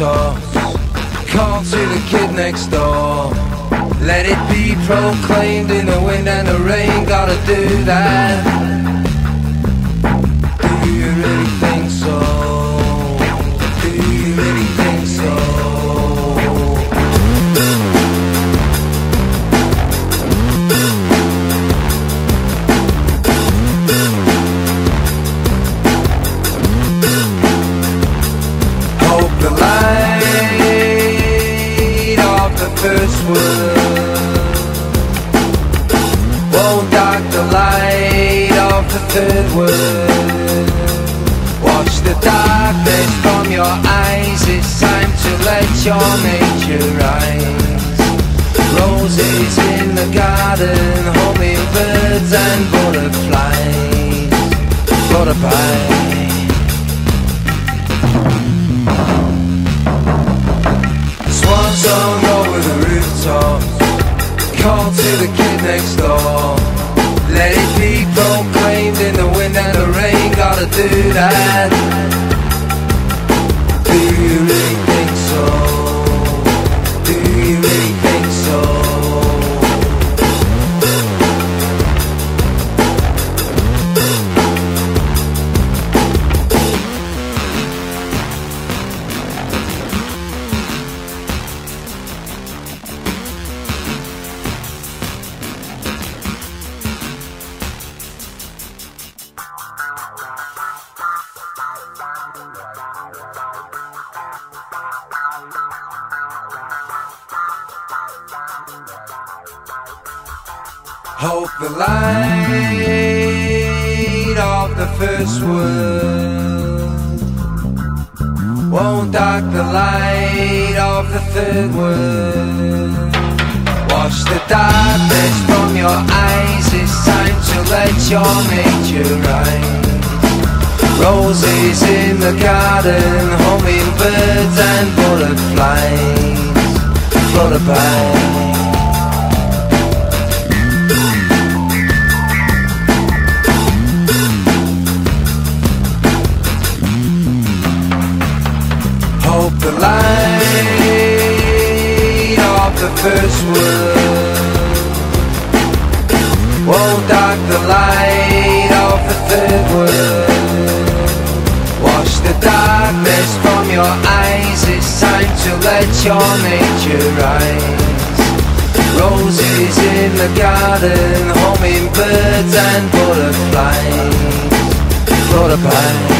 rooftops. Call to the kid next door. Let it be proclaimed in the wind and the rain. Gotta do that. First world won't dark the light of the third word Watch the darkness from your eyes. It's time to let your nature rise. Roses in the garden, hummingbirds and butterflies. Butterflies. Gotta do Hope the light of the first world won't dark the light of the third world. Wash the darkness from your eyes. It's time to let your nature rise. Roses in the garden, hummingbirds and butterflies, butterflies. First world won't oh, dark the light of the third world. Wash the darkness from your eyes. It's time to let your nature rise. Roses in the garden, hummingbirds and butterflies, butterflies.